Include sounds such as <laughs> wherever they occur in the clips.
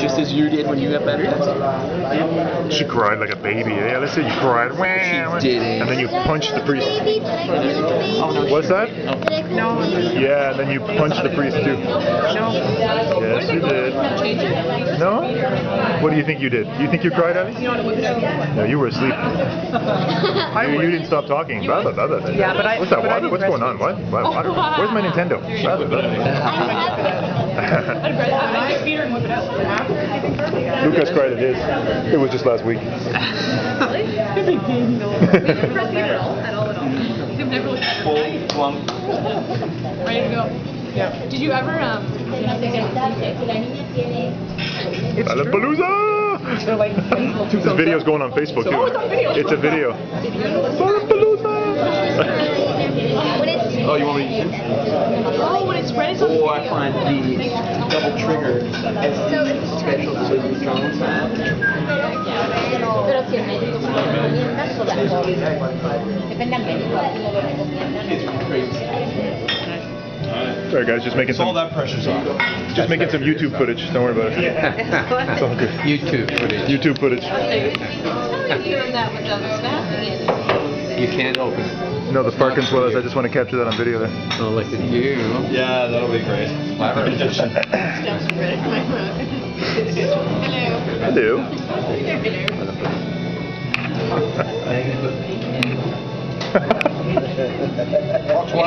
Just as you did when you got baptized? She cried like a baby. Yeah, let's say you cried. Wah, wah. didn't. And then you punched the priest. Baby, did I call you a baby? Oh, no, What's that? Did I call No. you a baby? Yeah, and then you punched the priest too. No. Yes, you did. No? What do you think you did? You think you cried, Ali? No, you were asleep. <laughs> You, you didn't stop talking. Blah, blah, blah, blah. Yeah, but I- What's that but water? didn't What's going on? What? What water? Where's my Nintendo? Blah, blah, blah. Lucas cried at his. It was just last week. <laughs> Full plump. Ready to go. Yeah. Did you ever um? Palapalooza! They're like This video's going on Facebook too. It's on video. It's a video. When it's Oh, you want me to? Oh, when it's red, it's on Oh, I find the double trigger so it's special to the Jones. Pero si el médico se lo recomienda, sola. Depende del médico, lo recomiendan. Sorry guys, just making some All that pressure's off. just making some YouTube footage. Don't worry about it. It's all good. YouTube footage. YouTube footage. You can't open it. No, the Parkin Swellas. I just want to capture that on video there. Oh, look at you. Yeah, that'll be great. Clever. Hello. Hello.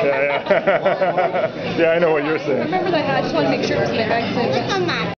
yeah, <laughs> yeah. yeah, I know what you're saying. Remember that? I just want to make sure it was there.